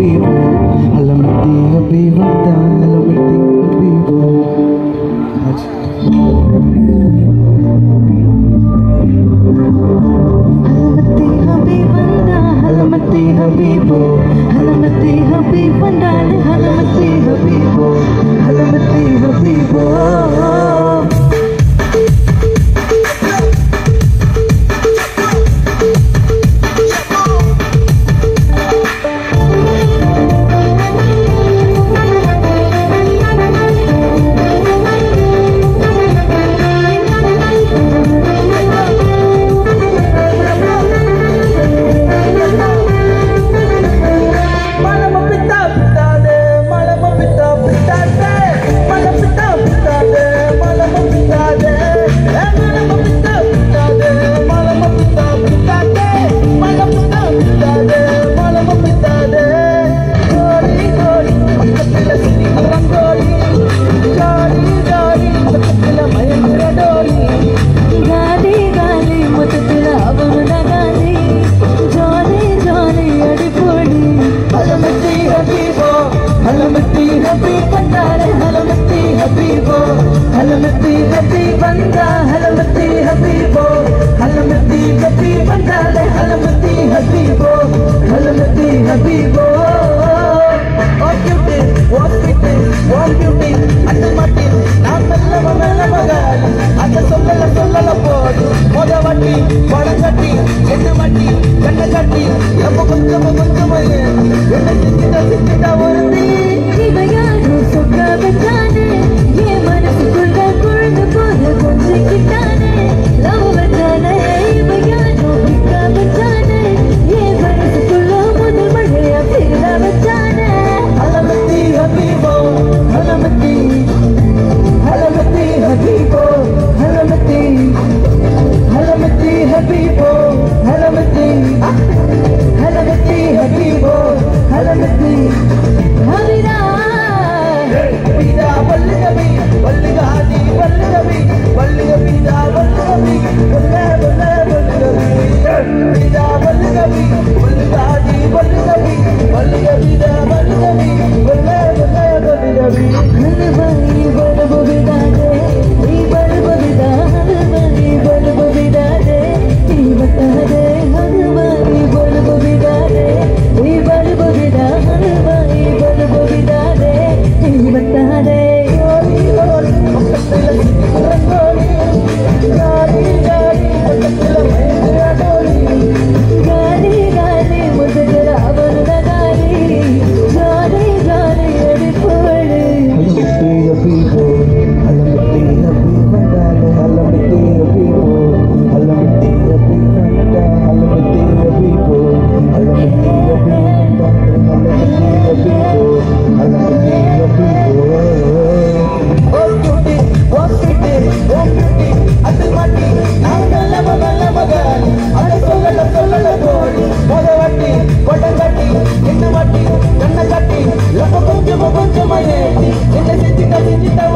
habibo habibo Alam habibo Halamati habibo Halamati habibo Halamati habibo Halamati habibo wanna be bold Oh beauty, what beauty, what beauty அட்ட மாட்டில் நான் மெல்ல மெல்ல மகால் அட்ட சொல்லல சொல்லல போது மொத வட்டி என்ன செஞ்சு Eu vou botar uma rede Nunca senti que a gente tá